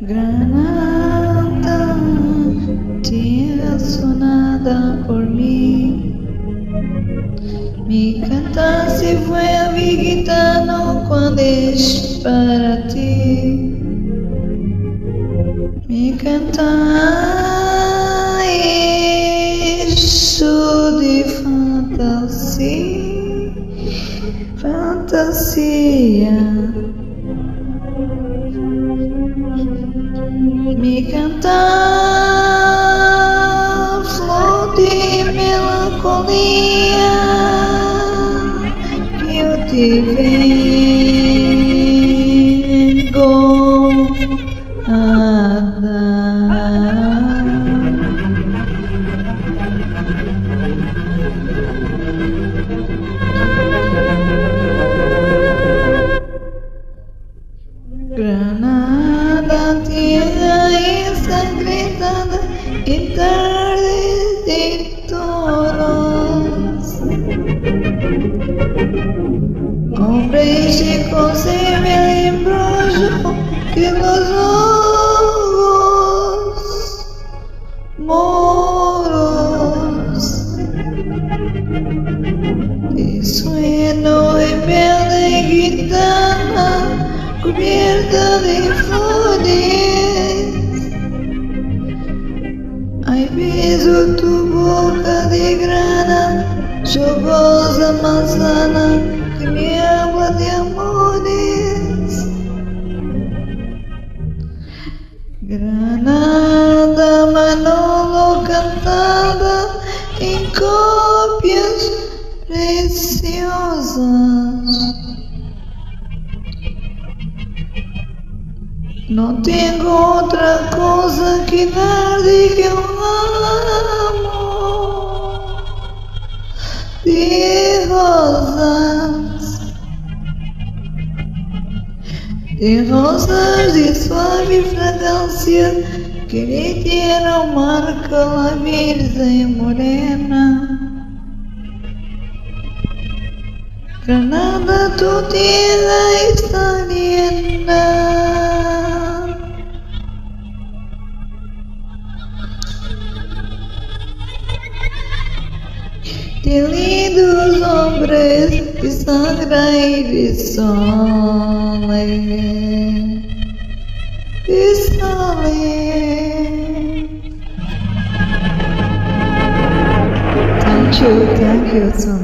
Granada, tienes nada por mí. Mi cantar se fue a mi gitano cuando es para ti. Mi cantar es de fantasía, fantasía. me cantar que eu te vengo a dar. Granada tierra ensangrentada y Sueno en verde guitarra cubierta de flores. Ay, beso tu boca de grana, chuvosa manzana que me habla de amores. Granada, Manolo cantada em cópias preciosas. No tengo otra cosa que darte que un amor de rosas, de rosas de suave fragancia que le dieron marca la virgen morena. Granada to delay sunny and now. Delay los hombres que sangra y visole. Visole. Thank you, thank you so